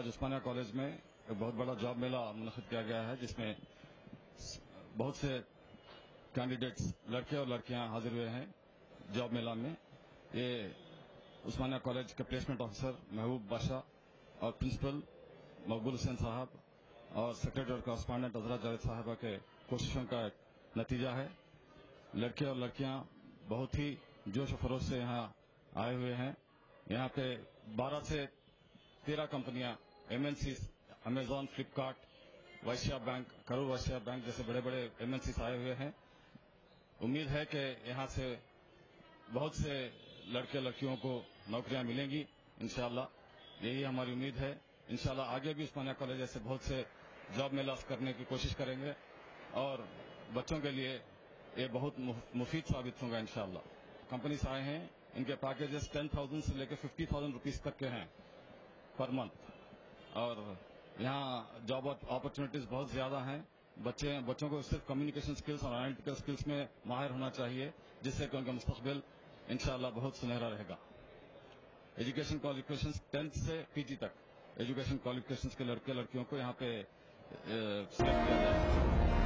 آج عثمانیہ کالج میں ایک بہت بڑا جاب میلہ منعقد کیا گیا ہے، جس میں بہت سے کینڈیڈیٹس لڑکے اور لڑکیاں حاضر ہوئے ہیں جاب میلہ میں۔ یہ عثمانیہ کالج کے پلیسمنٹ آفیسر محبوب بادشاہ اور پرنسپل مقبول حسین صاحب اور سیکرٹری اور کارسپانڈنٹ حضرت جاوید صاحبہ کے کوششوں کا ایک نتیجہ ہے۔ لڑکے اور لڑکیاں بہت ہی جوش و خروش سے یہاں آئے ہوئے ہیں۔ یہاں پہ بارہ سے تیرہ کمپنیاں M N C Amazon Flipkart Vysya bank Karur Vysya bank جیسے بڑے بڑے ایم این سی آئے ہوئے ہیں۔ امید ہے کہ یہاں سے بہت سے لڑکے لڑکیوں کو نوکریاں ملیں گی، انشاءاللہ۔ یہی ہماری امید ہے۔ انشاءاللہ آگے بھی عثمانیہ کالج ایسے بہت سے جاب میلاس کرنے کی کوشش کریں گے اور بچوں کے لیے یہ بہت مفید ثابت ہوگا انشاءاللہ۔ کمپنیز آئے ہیں، ان کے پیکیجز ٹین تھاؤزینڈ سے لے کے ففٹی تھاؤزینڈ روپیز تک کے ہیں پر منتھ اور یہاں جاب اپرچونیٹیز بہت زیادہ ہیں۔ بچے بچوں کو صرف کمیونیکیشن سکلز اور انالیٹیکل سکلز میں ماہر ہونا چاہیے، جس سے کہ ان کا مستقبل انشاءاللہ بہت سنہرا رہے گا۔ ایجوکیشن کوالیفکیشن ٹینتھ سے پی جی تک۔ ایجوکیشن کوالیفکیشن کے لڑکے لڑکیوں کو یہاں پہ سلیکٹ کیا جائے۔